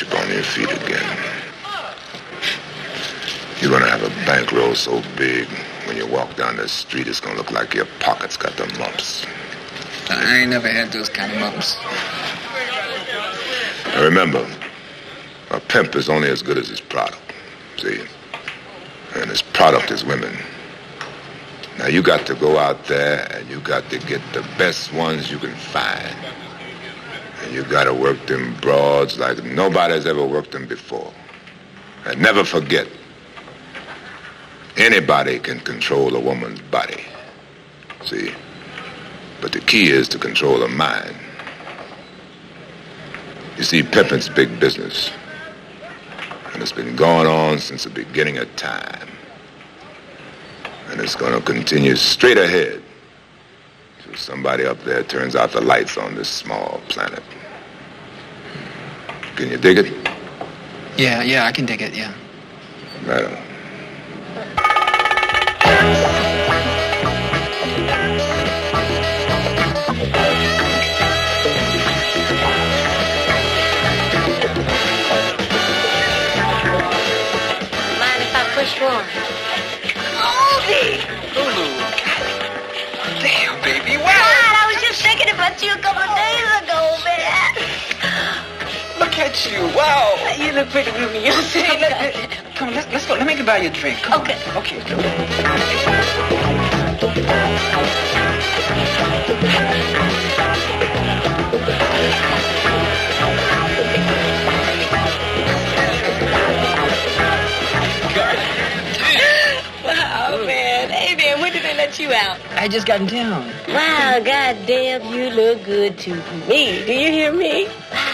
you on your feet again. You're gonna have a bankroll so big, when you walk down the street, it's gonna look like your pockets got the mumps. I ain't never had those kind of mumps. Now remember, a pimp is only as good as his product. See? And his product is women. Now you got to go out there and you got to get the best ones you can find. And you got to work them broads like nobody's ever worked them before. And never forget, anybody can control a woman's body. See? But the key is to control her mind. You see, pimping's big business. And it's been going on since the beginning of time. And it's to continue straight ahead somebody up there turns out the lights on this small planet. Can you dig it? Yeah, yeah, I can dig it, yeah. Madam. You look pretty in yourself. Hey, let, let- come on, let's, let's go. Let me buy you a drink. Come Okay. on. Okay. Wow, man. Hey, man, when did they let you out? I just got in town. Wow, goddamn, you look good to me. Do you hear me?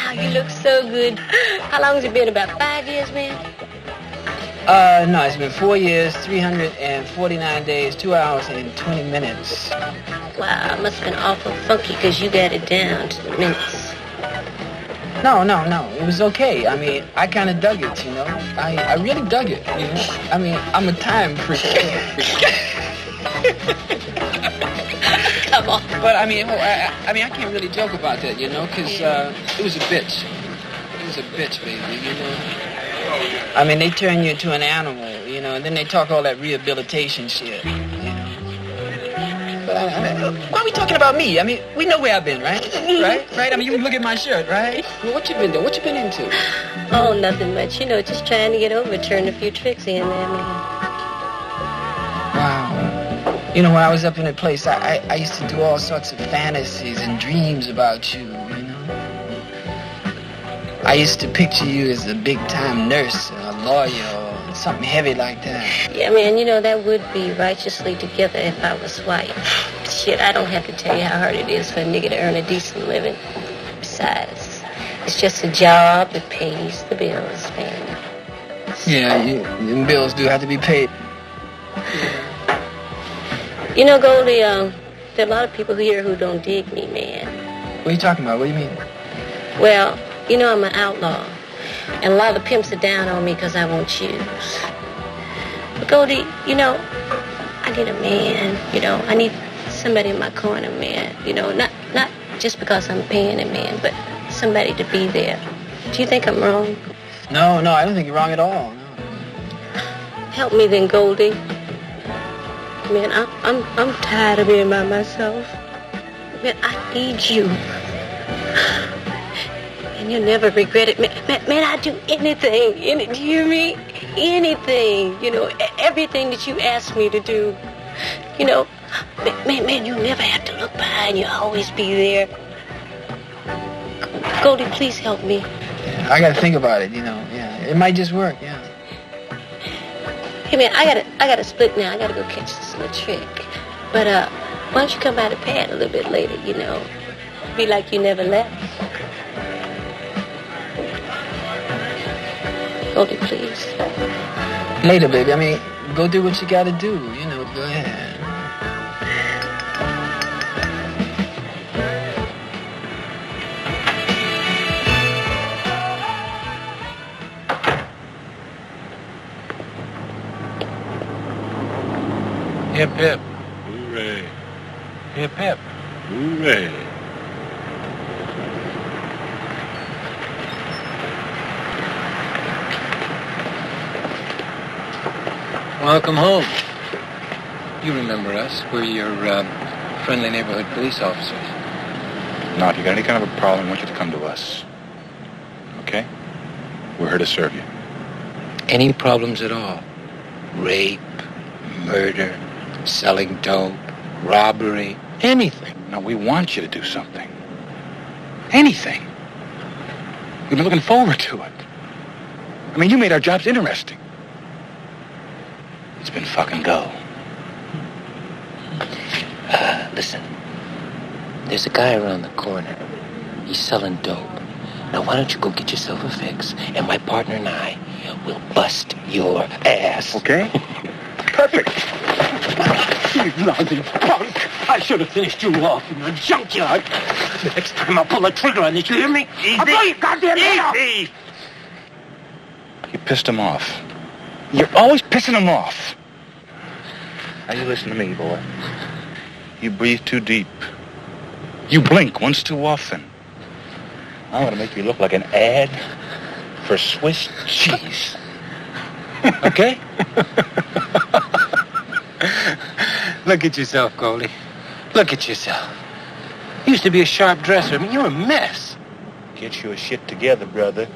Wow, you look so good. How long has it been? About five years, man? Uh, no, it's been four years, 349 days, two hours, and 20 minutes. Wow, it must have been awful funky because you got it down to the minutes. No, no, no. It was okay. I mean, I kind of dug it, you know. I, I really dug it, you know. I mean, I'm a time freak. Come on. but I mean, I, I- I mean, I can't really joke about that, you know, because uh, it was a bitch. It was a bitch, baby, you know. I mean, they turn you into an animal, you know, and then they talk all that rehabilitation shit, you know. But I, I mean, why are we talking about me? I mean, we know where I've been, right? Right? Right? I mean, you can look at my shirt, right? Well, what you been doing? What you been into? Oh, nothing much. You know, just trying to get over, turn a few tricks in there, man. Wow. You know, when I was up in a place, I, I, I used to do all sorts of fantasies and dreams about you, you know. I used to picture you as a big-time nurse, or a lawyer, or something heavy like that. Yeah, man, you know, that would be righteously together if I was white. Shit, I don't have to tell you how hard it is for a nigga to earn a decent living. Besides, it's just a job that pays the bills, man. Yeah, you, bills do have to be paid. You know, Goldie, um, there are a lot of people here who don't dig me, man. What are you talking about? What do you mean? Well, you know, I'm an outlaw. And a lot of the pimps are down on me because I won't choose. But Goldie, you know, I need a man, you know, I need somebody in my corner, man. You know, not not just because I'm paying a man, but somebody to be there. Do you think I'm wrong? No, no, I don't think you're wrong at all. No. Help me then, Goldie. Man, I'm I'm I'm tired of being by myself. Man, I need you. And you'll never regret it. Man, man, I'd do anything. Any, do you hear me? Anything. You know, everything that you ask me to do. You know, man, man, man, you never have to look behind. You'll always be there. Goldie, please help me. I gotta think about it, you know. Yeah, it might just work, yeah. Hey man, I gotta I gotta split now. I gotta go catch this little trick. But uh, why don't you come by the pad a little bit later? You know, be like you never left. Hold Goldie, please. Later, baby. I mean, go do what you gotta do, you know. Go ahead. Hip hip. Hooray. Hip hip. Hooray. Welcome home. You remember us. We're your uh, friendly neighborhood police officers. Now, if you got any kind of a problem, I want you to come to us. Okay? We're here to serve you. Any problems at all? Rape, murder, selling dope, robbery, anything. No, we want you to do something. Anything. We've been looking forward to it. I mean, you made our jobs interesting. It's been fucking go. Uh, listen. There's a guy around the corner. He's selling dope. Now, why don't you go get yourself a fix, and my partner and I will bust your ass. Okay? Perfect. You lousy punk! I should have finished you off in the junkyard. Next time I'll pull the trigger on this, you hear me? I'll blow your goddamn head off! You pissed him off. You're always pissing him off. Now you listen to me, boy. You breathe too deep. You blink once too often. I'm gonna make you look like an ad for Swiss cheese. Okay? Look at yourself, Goldie. Look at yourself. You used to be a sharp dresser. I mean, you're a mess. Get your shit together, brother.